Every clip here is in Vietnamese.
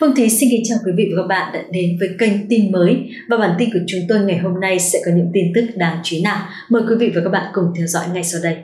Vâng Phương Thúy xin kính chào quý vị và các bạn đã đến với kênh tin mới và bản tin của chúng tôi ngày hôm nay sẽ có những tin tức đáng chú ý nào. Mời quý vị và các bạn cùng theo dõi ngay sau đây.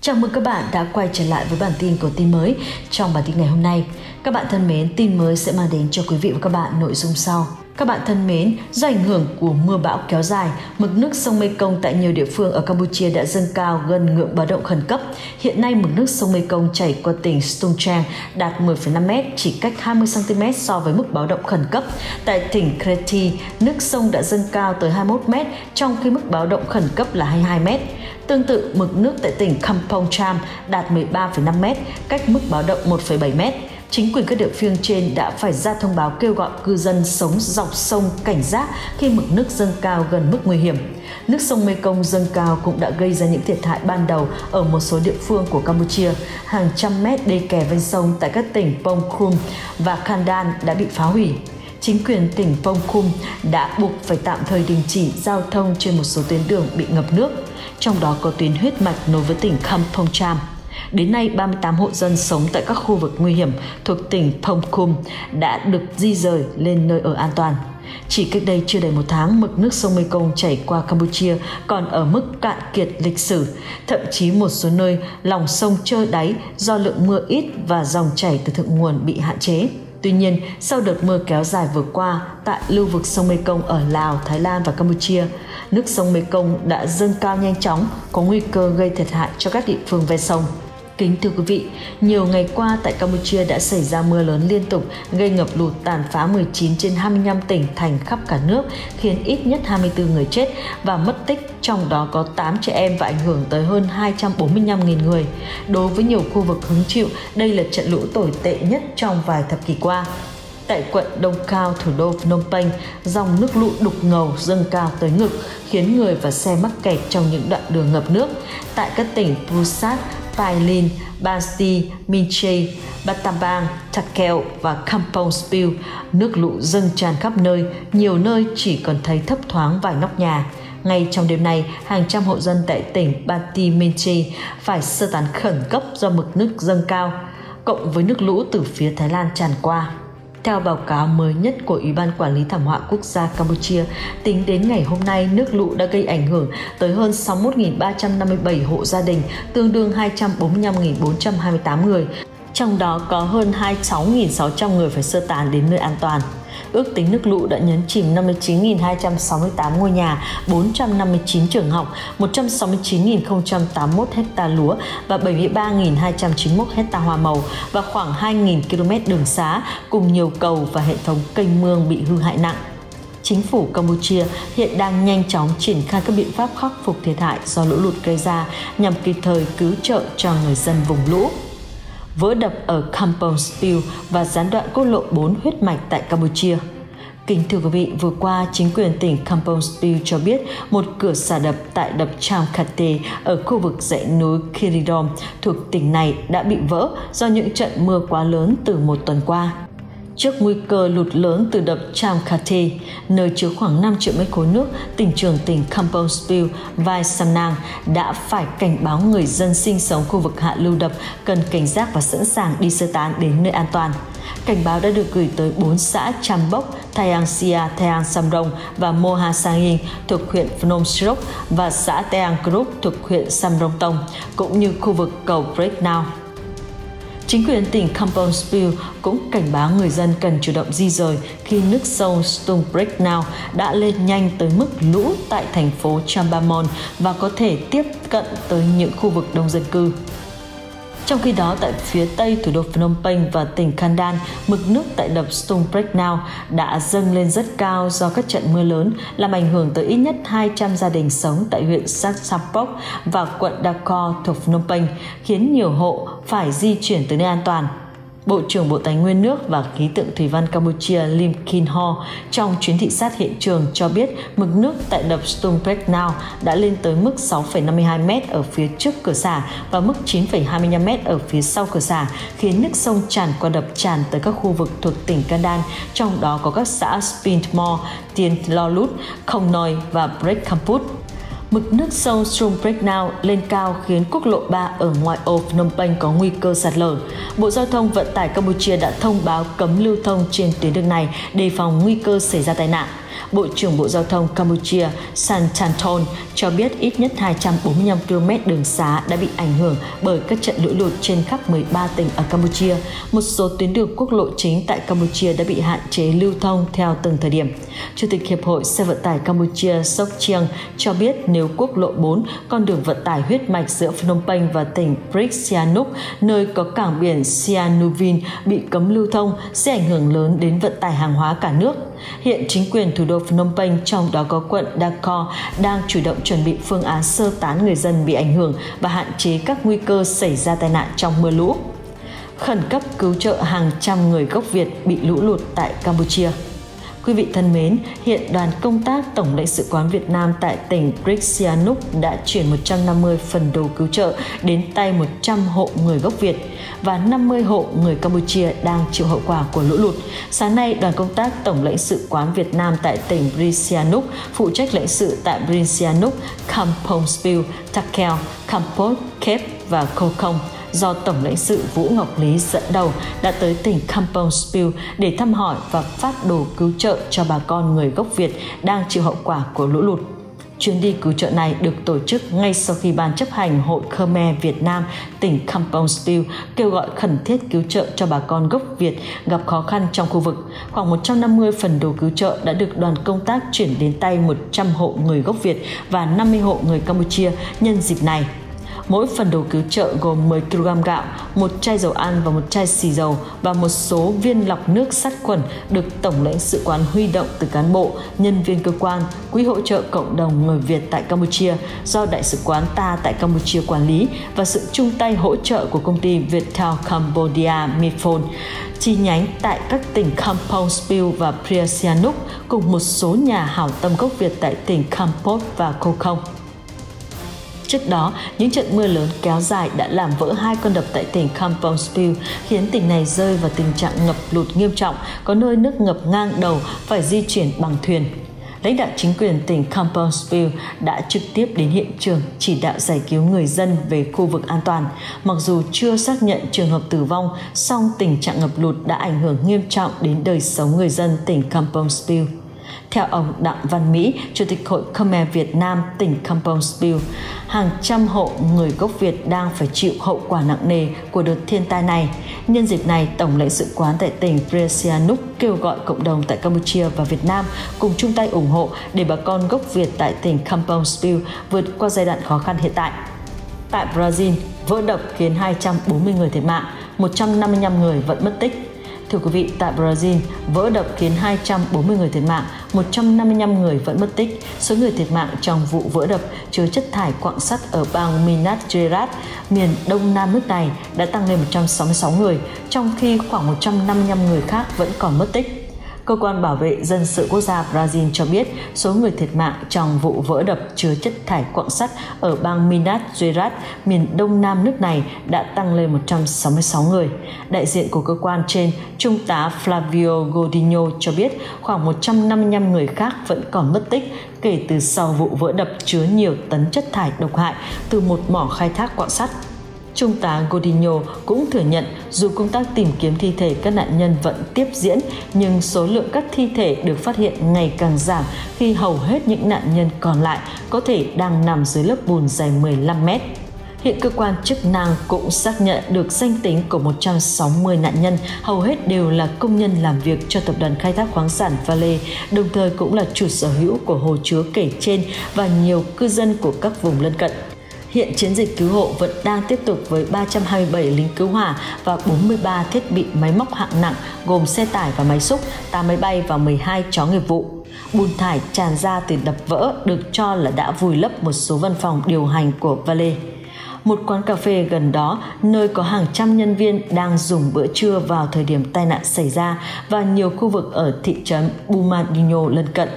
Chào mừng các bạn đã quay trở lại với bản tin của tin mới. Trong bản tin ngày hôm nay, các bạn thân mến, tin mới sẽ mang đến cho quý vị và các bạn nội dung sau. Các bạn thân mến, do ảnh hưởng của mưa bão kéo dài, mực nước sông Mekong tại nhiều địa phương ở Campuchia đã dâng cao gần ngưỡng báo động khẩn cấp. Hiện nay mực nước sông Mekong chảy qua tỉnh Stung Trang đạt 10,5 m, chỉ cách 20 cm so với mức báo động khẩn cấp. Tại tỉnh Kreti, nước sông đã dâng cao tới 21 m, trong khi mức báo động khẩn cấp là 22 m. Tương tự, mực nước tại tỉnh Kampong Cham đạt 13,5 m, cách mức báo động 1,7 m chính quyền các địa phương trên đã phải ra thông báo kêu gọi cư dân sống dọc sông cảnh giác khi mực nước dâng cao gần mức nguy hiểm. Nước sông Mekong dâng cao cũng đã gây ra những thiệt hại ban đầu ở một số địa phương của Campuchia. Hàng trăm mét đê kè ven sông tại các tỉnh Pong Khum và Kandan đã bị phá hủy chính quyền tỉnh Pong Khum đã buộc phải tạm thời đình chỉ giao thông trên một số tuyến đường bị ngập nước, trong đó có tuyến huyết mạch nối với tỉnh Kampong Cham. Đến nay, 38 hộ dân sống tại các khu vực nguy hiểm thuộc tỉnh Pongkum đã được di rời lên nơi ở an toàn. Chỉ cách đây chưa đầy một tháng, mực nước sông Mekong chảy qua Campuchia còn ở mức cạn kiệt lịch sử. Thậm chí một số nơi lòng sông trơ đáy do lượng mưa ít và dòng chảy từ thượng nguồn bị hạn chế. Tuy nhiên, sau đợt mưa kéo dài vừa qua tại lưu vực sông Mekong ở Lào, Thái Lan và Campuchia, nước sông Mekong đã dâng cao nhanh chóng, có nguy cơ gây thiệt hại cho các địa phương ven sông. Kính thưa quý vị, nhiều ngày qua tại Campuchia đã xảy ra mưa lớn liên tục gây ngập lụt tàn phá 19 trên 25 tỉnh thành khắp cả nước, khiến ít nhất 24 người chết và mất tích, trong đó có 8 trẻ em và ảnh hưởng tới hơn 245.000 người. Đối với nhiều khu vực hứng chịu, đây là trận lũ tồi tệ nhất trong vài thập kỷ qua. Tại quận Đông Cao, thủ đô Phnom Penh, dòng nước lũ đục ngầu dâng cao tới ngực, khiến người và xe mắc kẹt trong những đoạn đường ngập nước. Tại các tỉnh Pusat, Pailin, Basti, Minche, Battambang, Takeo và Kampong Spill, nước lũ dâng tràn khắp nơi, nhiều nơi chỉ còn thấy thấp thoáng vài nóc nhà. Ngay trong đêm nay, hàng trăm hộ dân tại tỉnh Bati Minche phải sơ tán khẩn cấp do mực nước dâng cao, cộng với nước lũ từ phía Thái Lan tràn qua. Theo báo cáo mới nhất của Ủy ban Quản lý Thảm họa Quốc gia Campuchia, tính đến ngày hôm nay, nước lũ đã gây ảnh hưởng tới hơn 61.357 hộ gia đình, tương đương 245.428 người, trong đó có hơn 26.600 người phải sơ tán đến nơi an toàn. Ước tính nước lũ đã nhấn chìm 59.268 ngôi nhà, 459 trường học, 169.081 hecta lúa và 73.291 hecta hoa màu và khoảng 2.000 km đường xá cùng nhiều cầu và hệ thống kênh mương bị hư hại nặng chính phủ Campuchia hiện đang nhanh chóng triển khai các biện pháp khắc phục thiệt hại do lũ lụt gây ra nhằm kịp thời cứu trợ cho người dân vùng lũ vỡ đập ở Kampong Spill và gián đoạn quốc lộ 4 huyết mạch tại Campuchia. Kính thưa quý vị, vừa qua, chính quyền tỉnh Kampong Spill cho biết một cửa xả đập tại đập Chamkate ở khu vực dãy núi Kiridom thuộc tỉnh này đã bị vỡ do những trận mưa quá lớn từ một tuần qua. Trước nguy cơ lụt lớn từ đập Chamkate, nơi chứa khoảng 5 triệu mét khối nước, tỉnh trưởng tỉnh Kampong Spill Vai Samnang đã phải cảnh báo người dân sinh sống khu vực hạ lưu đập cần cảnh giác và sẵn sàng đi sơ tán đến nơi an toàn. Cảnh báo đã được gửi tới 4 xã Chambok, Thayang Sia, Thayang Samrong và Moha Sangin thuộc huyện Phnom Sirok và xã Thayang Kruk thuộc huyện Samrong Tông, cũng như khu vực cầu Breakdown. Chính quyền tỉnh Kampong cũng cảnh báo người dân cần chủ động di rời khi nước sâu Stung Now đã lên nhanh tới mức lũ tại thành phố Chambamon và có thể tiếp cận tới những khu vực đông dân cư. Trong khi đó, tại phía tây thủ đô Phnom Penh và tỉnh Kandan, mực nước tại đập Stung Breakdown đã dâng lên rất cao do các trận mưa lớn, làm ảnh hưởng tới ít nhất 200 gia đình sống tại huyện Saksapok và quận Dakor thuộc Phnom Penh, khiến nhiều hộ phải di chuyển tới nơi an toàn. Bộ trưởng Bộ Tài nguyên nước và Khí tượng Thủy văn Campuchia Lim Kin Ho trong chuyến thị sát hiện trường cho biết mực nước tại đập Stumprek Now đã lên tới mức 6,52 m ở phía trước cửa xả và mức 9,25 m ở phía sau cửa xả, khiến nước sông tràn qua đập tràn tới các khu vực thuộc tỉnh Kandan, trong đó có các xã Spintmore, Tien Lolut, Không Noi và Break Kamput. Mực nước sông Srum Breakdown lên cao khiến quốc lộ 3 ở ngoại ô Phnom Penh có nguy cơ sạt lở. Bộ Giao thông Vận tải Campuchia đã thông báo cấm lưu thông trên tuyến đường này, đề phòng nguy cơ xảy ra tai nạn. Bộ trưởng Bộ Giao thông Campuchia San Chanton cho biết ít nhất 245 km đường xá đã bị ảnh hưởng bởi các trận lũ lụt trên khắp 13 tỉnh ở Campuchia. Một số tuyến đường quốc lộ chính tại Campuchia đã bị hạn chế lưu thông theo từng thời điểm. Chủ tịch Hiệp hội xe vận tải Campuchia Sok Chiang cho biết nếu quốc lộ 4, con đường vận tải huyết mạch giữa Phnom Penh và tỉnh Prik Sihanouk, nơi có cảng biển Sihanoukville bị cấm lưu thông sẽ ảnh hưởng lớn đến vận tải hàng hóa cả nước. Hiện chính quyền thủ đô Phnom Penh, trong đó có quận Dakar đang chủ động chuẩn bị phương án sơ tán người dân bị ảnh hưởng và hạn chế các nguy cơ xảy ra tai nạn trong mưa lũ. Khẩn cấp cứu trợ hàng trăm người gốc Việt bị lũ lụt tại Campuchia. Quý vị thân mến, hiện đoàn công tác Tổng lãnh sự quán Việt Nam tại tỉnh Sihanouk đã chuyển 150 phần đồ cứu trợ đến tay 100 hộ người gốc Việt và 50 hộ người Campuchia đang chịu hậu quả của lũ lụt. Sáng nay, đoàn công tác Tổng lãnh sự quán Việt Nam tại tỉnh Sihanouk, phụ trách lãnh sự tại Sihanouk, Kampong Spil, Takel, Kampot, Kep và Kokong do Tổng lãnh sự Vũ Ngọc Lý dẫn đầu, đã tới tỉnh Kampong Spill để thăm hỏi và phát đồ cứu trợ cho bà con người gốc Việt đang chịu hậu quả của lũ lụt. Chuyến đi cứu trợ này được tổ chức ngay sau khi Ban chấp hành Hội Khmer Việt Nam tỉnh Kampong Spill kêu gọi khẩn thiết cứu trợ cho bà con gốc Việt gặp khó khăn trong khu vực. Khoảng 150 phần đồ cứu trợ đã được đoàn công tác chuyển đến tay 100 hộ người gốc Việt và 50 hộ người Campuchia nhân dịp này. Mỗi phần đồ cứu trợ gồm 10 kg gạo, một chai dầu ăn và một chai xì dầu và một số viên lọc nước sát khuẩn được Tổng lãnh sự quán huy động từ cán bộ, nhân viên cơ quan, quỹ hỗ trợ cộng đồng người Việt tại Campuchia do Đại sứ quán ta tại Campuchia quản lý và sự chung tay hỗ trợ của công ty Viettel Cambodia Mifon chi nhánh tại các tỉnh Kampong Spil và Priasianuk cùng một số nhà hảo tâm gốc Việt tại tỉnh Kampot và Koh Kong. Trước đó, những trận mưa lớn kéo dài đã làm vỡ hai con đập tại tỉnh Kampong Spill, khiến tỉnh này rơi vào tình trạng ngập lụt nghiêm trọng, có nơi nước ngập ngang đầu phải di chuyển bằng thuyền. Lãnh đạo chính quyền tỉnh Kampong Spill đã trực tiếp đến hiện trường chỉ đạo giải cứu người dân về khu vực an toàn. Mặc dù chưa xác nhận trường hợp tử vong, song tình trạng ngập lụt đã ảnh hưởng nghiêm trọng đến đời sống người dân tỉnh Kampong Spill. Theo ông Đặng Văn Mỹ, Chủ tịch Hội Khmer Việt Nam tỉnh Kampong Spill, hàng trăm hộ người gốc Việt đang phải chịu hậu quả nặng nề của đợt thiên tai này. Nhân dịp này, Tổng lãnh sự quán tại tỉnh Presianuk kêu gọi cộng đồng tại Campuchia và Việt Nam cùng chung tay ủng hộ để bà con gốc Việt tại tỉnh Kampong Spill vượt qua giai đoạn khó khăn hiện tại. Tại Brazil, vỡ đập khiến 240 người thiệt mạng, 155 người vẫn mất tích Thưa quý vị, tại Brazil, vỡ đập khiến 240 người thiệt mạng, 155 người vẫn mất tích. Số người thiệt mạng trong vụ vỡ đập chứa chất thải quặng sắt ở bang Minas Gerais, miền đông nam nước này đã tăng lên 166 người, trong khi khoảng 155 người khác vẫn còn mất tích. Cơ quan bảo vệ dân sự quốc gia Brazil cho biết số người thiệt mạng trong vụ vỡ đập chứa chất thải quặng sắt ở bang Minas Gerais, miền đông nam nước này đã tăng lên 166 người. Đại diện của cơ quan trên, Trung tá Flavio Godinho cho biết khoảng 155 người khác vẫn còn mất tích kể từ sau vụ vỡ đập chứa nhiều tấn chất thải độc hại từ một mỏ khai thác quặng sắt Trung tá Godinho cũng thừa nhận dù công tác tìm kiếm thi thể các nạn nhân vẫn tiếp diễn, nhưng số lượng các thi thể được phát hiện ngày càng giảm khi hầu hết những nạn nhân còn lại có thể đang nằm dưới lớp bùn dài 15 mét. Hiện cơ quan chức năng cũng xác nhận được danh tính của 160 nạn nhân, hầu hết đều là công nhân làm việc cho tập đoàn khai thác khoáng sản Vale, đồng thời cũng là chủ sở hữu của hồ chứa kể trên và nhiều cư dân của các vùng lân cận. Hiện chiến dịch cứu hộ vẫn đang tiếp tục với 327 lính cứu hỏa và 43 thiết bị máy móc hạng nặng gồm xe tải và máy xúc, 8 máy bay và 12 chó nghiệp vụ. Bùn thải tràn ra từ đập vỡ được cho là đã vùi lấp một số văn phòng điều hành của Vale một quán cà phê gần đó nơi có hàng trăm nhân viên đang dùng bữa trưa vào thời điểm tai nạn xảy ra và nhiều khu vực ở thị trấn Bumadinho lân cận.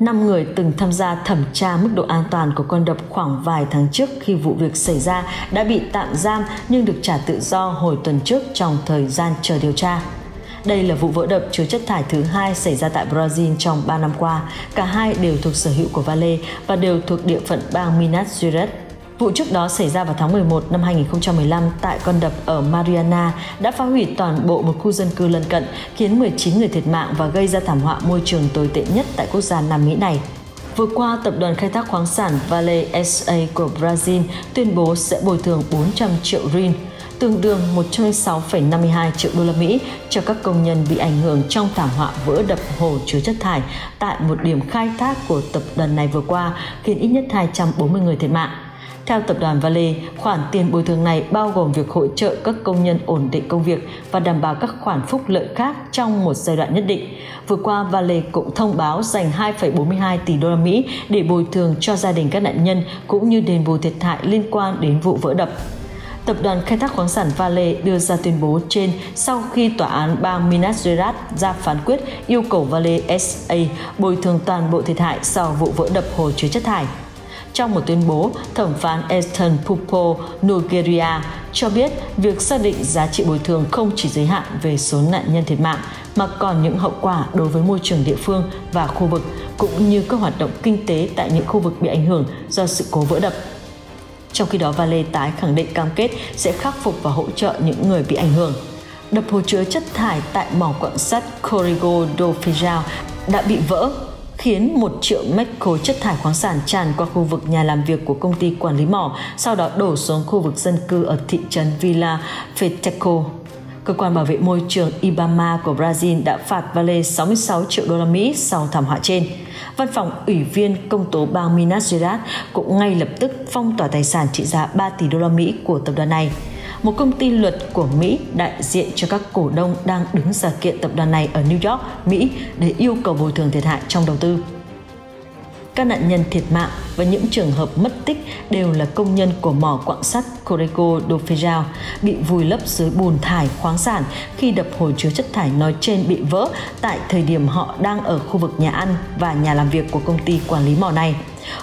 5 người từng tham gia thẩm tra mức độ an toàn của con đập khoảng vài tháng trước khi vụ việc xảy ra đã bị tạm giam nhưng được trả tự do hồi tuần trước trong thời gian chờ điều tra. Đây là vụ vỡ đập chứa chất thải thứ hai xảy ra tại Brazil trong 3 năm qua. Cả hai đều thuộc sở hữu của Vale và đều thuộc địa phận bang Minas Gerais. Vụ trước đó xảy ra vào tháng 11 năm 2015 tại con đập ở Mariana đã phá hủy toàn bộ một khu dân cư lân cận, khiến 19 người thiệt mạng và gây ra thảm họa môi trường tồi tệ nhất tại quốc gia Nam Mỹ này. Vừa qua, Tập đoàn Khai thác khoáng sản Vale SA của Brazil tuyên bố sẽ bồi thường 400 triệu RIN, tương đương 106,52 triệu đô la Mỹ cho các công nhân bị ảnh hưởng trong thảm họa vỡ đập hồ chứa chất thải tại một điểm khai thác của tập đoàn này vừa qua, khiến ít nhất 240 người thiệt mạng. Theo tập đoàn Vale, khoản tiền bồi thường này bao gồm việc hỗ trợ các công nhân ổn định công việc và đảm bảo các khoản phúc lợi khác trong một giai đoạn nhất định. Vừa qua, Vale cũng thông báo dành 2,42 tỷ đô la Mỹ để bồi thường cho gia đình các nạn nhân cũng như đền bù thiệt hại liên quan đến vụ vỡ đập. Tập đoàn khai thác khoáng sản Vale đưa ra tuyên bố trên sau khi tòa án bang Minas Gerais ra phán quyết yêu cầu Vale SA bồi thường toàn bộ thiệt hại sau vụ vỡ đập hồ chứa chất thải. Trong một tuyên bố, thẩm phán Ethan Pupo Nigeria, cho biết việc xác định giá trị bồi thường không chỉ giới hạn về số nạn nhân thiệt mạng mà còn những hậu quả đối với môi trường địa phương và khu vực cũng như các hoạt động kinh tế tại những khu vực bị ảnh hưởng do sự cố vỡ đập. Trong khi đó, Vale tái khẳng định cam kết sẽ khắc phục và hỗ trợ những người bị ảnh hưởng. Đập hồ chứa chất thải tại mỏ quặng sắt Corrigo do Feijão đã bị vỡ khiến một triệu mét khối chất thải khoáng sản tràn qua khu vực nhà làm việc của công ty quản lý mỏ, sau đó đổ xuống khu vực dân cư ở thị trấn Villa Feteco. Cơ quan bảo vệ môi trường Ibama của Brazil đã phạt Vale 66 triệu đô la Mỹ sau thảm họa trên. Văn phòng Ủy viên công tố bang Minas Gerais cũng ngay lập tức phong tỏa tài sản trị giá 3 tỷ đô la Mỹ của tập đoàn này một công ty luật của Mỹ đại diện cho các cổ đông đang đứng ra kiện tập đoàn này ở New York, Mỹ để yêu cầu bồi thường thiệt hại trong đầu tư. Các nạn nhân thiệt mạng và những trường hợp mất tích đều là công nhân của mỏ quặng sắt Coreco do Feijão bị vùi lấp dưới bùn thải khoáng sản khi đập hồ chứa chất thải nói trên bị vỡ tại thời điểm họ đang ở khu vực nhà ăn và nhà làm việc của công ty quản lý mỏ này.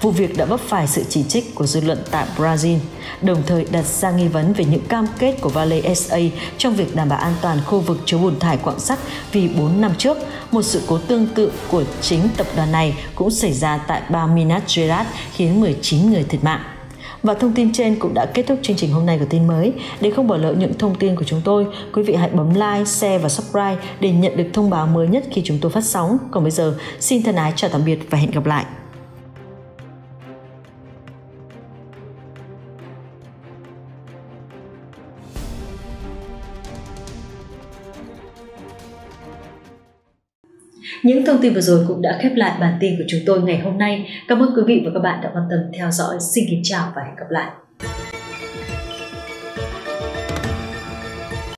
Vụ việc đã vấp phải sự chỉ trích của dư luận tại Brazil, đồng thời đặt ra nghi vấn về những cam kết của Vale SA trong việc đảm bảo an toàn khu vực chứa bùn thải quặng sắt vì 4 năm trước, một sự cố tương tự của chính tập đoàn này cũng xảy ra tại bang Minas Gerais khiến 19 người thiệt mạng. Và thông tin trên cũng đã kết thúc chương trình hôm nay của tin mới. Để không bỏ lỡ những thông tin của chúng tôi, quý vị hãy bấm like, share và subscribe để nhận được thông báo mới nhất khi chúng tôi phát sóng. Còn bây giờ, xin thân ái chào tạm biệt và hẹn gặp lại. Những thông tin vừa rồi cũng đã khép lại bản tin của chúng tôi ngày hôm nay. Cảm ơn quý vị và các bạn đã quan tâm theo dõi. Xin kính chào và hẹn gặp lại.